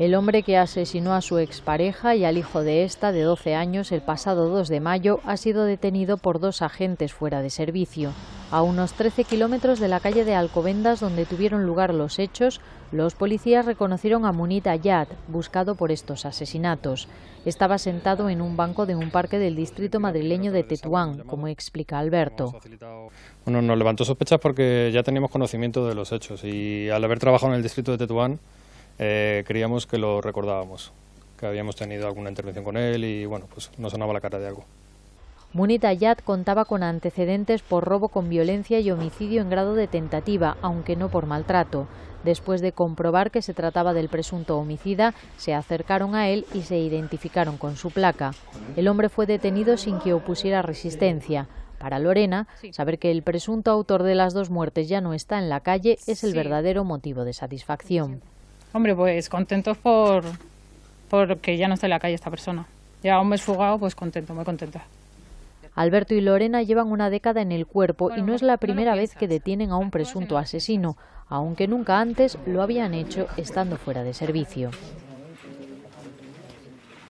El hombre que asesinó a su expareja y al hijo de esta, de 12 años, el pasado 2 de mayo, ha sido detenido por dos agentes fuera de servicio. A unos 13 kilómetros de la calle de Alcobendas, donde tuvieron lugar los hechos, los policías reconocieron a Munit Ayat, buscado por estos asesinatos. Estaba sentado en un banco de un parque del distrito madrileño de Tetuán, como explica Alberto. Bueno, nos levantó sospechas porque ya teníamos conocimiento de los hechos y al haber trabajado en el distrito de Tetuán, eh, creíamos que lo recordábamos, que habíamos tenido alguna intervención con él y bueno, pues nos sonaba la cara de algo. Munit Ayat contaba con antecedentes por robo con violencia y homicidio en grado de tentativa, aunque no por maltrato. Después de comprobar que se trataba del presunto homicida, se acercaron a él y se identificaron con su placa. El hombre fue detenido sin que opusiera resistencia. Para Lorena, saber que el presunto autor de las dos muertes ya no está en la calle es el verdadero motivo de satisfacción. Hombre, pues contentos por, que ya no está en la calle esta persona. Ya un mes fugado, pues contento, muy contenta. Alberto y Lorena llevan una década en el cuerpo y no es la primera vez que detienen a un presunto asesino, aunque nunca antes lo habían hecho estando fuera de servicio.